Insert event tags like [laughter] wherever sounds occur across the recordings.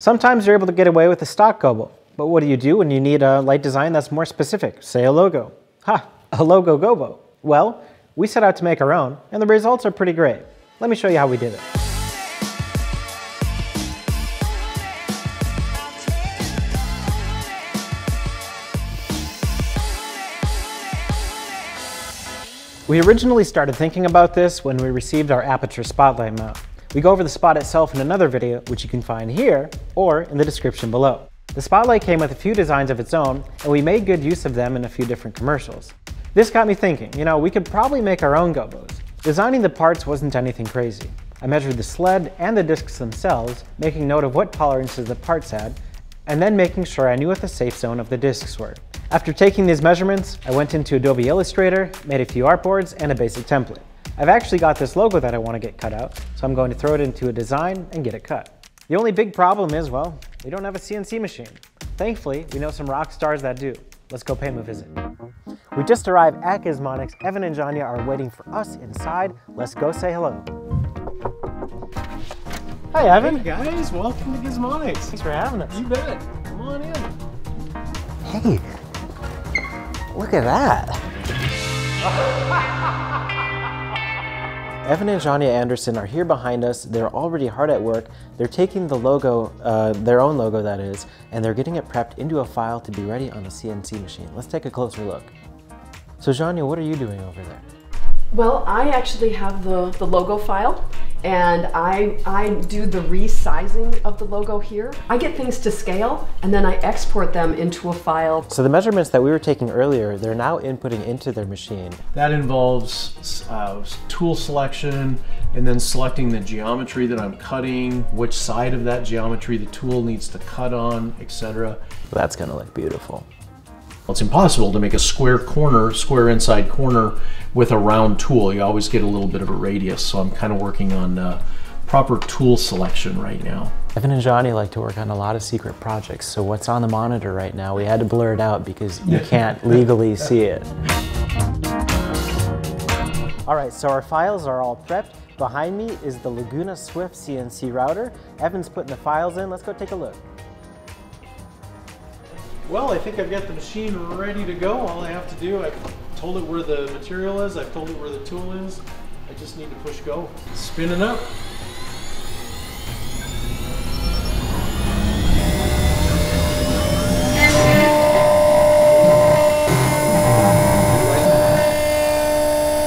Sometimes you're able to get away with a stock gobo, but what do you do when you need a light design that's more specific, say a logo? Ha, a logo gobo. Well, we set out to make our own, and the results are pretty great. Let me show you how we did it. We originally started thinking about this when we received our Aputure Spotlight mount. We go over the spot itself in another video, which you can find here or in the description below. The Spotlight came with a few designs of its own, and we made good use of them in a few different commercials. This got me thinking, you know, we could probably make our own gobos. Designing the parts wasn't anything crazy. I measured the sled and the discs themselves, making note of what tolerances the parts had, and then making sure I knew what the safe zone of the discs were. After taking these measurements, I went into Adobe Illustrator, made a few artboards, and a basic template. I've actually got this logo that I want to get cut out, so I'm going to throw it into a design and get it cut. The only big problem is, well, we don't have a CNC machine. Thankfully, we know some rock stars that do. Let's go pay them a visit. We just arrived at Gizmonics. Evan and Janya are waiting for us inside. Let's go say hello. Hi, Evan. Hey guys, welcome to Gizmonics. Thanks for having us. You bet. Come on in. Hey, look at that. [laughs] Evan and Janya Anderson are here behind us. They're already hard at work. They're taking the logo, uh, their own logo that is, and they're getting it prepped into a file to be ready on the CNC machine. Let's take a closer look. So Janya, what are you doing over there? Well, I actually have the, the logo file and I, I do the resizing of the logo here. I get things to scale and then I export them into a file. So the measurements that we were taking earlier, they're now inputting into their machine. That involves uh, tool selection and then selecting the geometry that I'm cutting, which side of that geometry the tool needs to cut on, etc. That's gonna look beautiful. It's impossible to make a square corner, square inside corner with a round tool. You always get a little bit of a radius, so I'm kind of working on uh, proper tool selection right now. Evan and Johnny like to work on a lot of secret projects, so what's on the monitor right now, we had to blur it out because you can't [laughs] legally see it. All right, so our files are all prepped. Behind me is the Laguna Swift CNC router. Evan's putting the files in. Let's go take a look. Well, I think I've got the machine ready to go. All I have to do, I've told it where the material is, I've told it where the tool is. I just need to push go. Spinning up.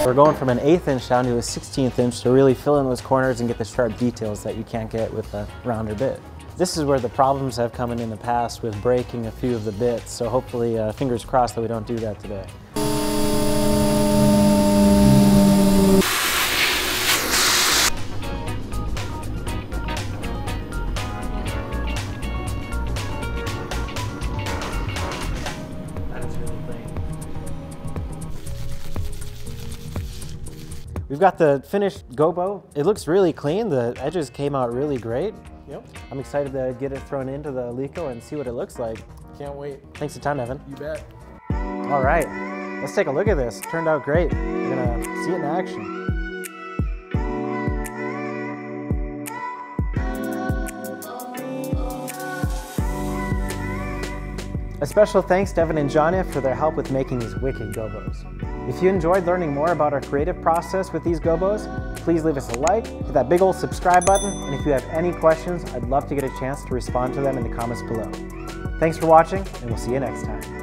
We're going from an eighth inch down to a 16th inch to really fill in those corners and get the sharp details that you can't get with a rounder bit. This is where the problems have come in in the past with breaking a few of the bits, so hopefully, uh, fingers crossed that we don't do that today. That is really clean. We've got the finished gobo. It looks really clean. The edges came out really great. Yep. I'm excited to get it thrown into the Leko and see what it looks like. Can't wait. Thanks a ton, Evan. You bet. All right, let's take a look at this. Turned out great. We're gonna see it in action. A special thanks to Evan and Janya for their help with making these wicked gobos. If you enjoyed learning more about our creative process with these gobos, please leave us a like, hit that big old subscribe button, and if you have any questions, I'd love to get a chance to respond to them in the comments below. Thanks for watching, and we'll see you next time.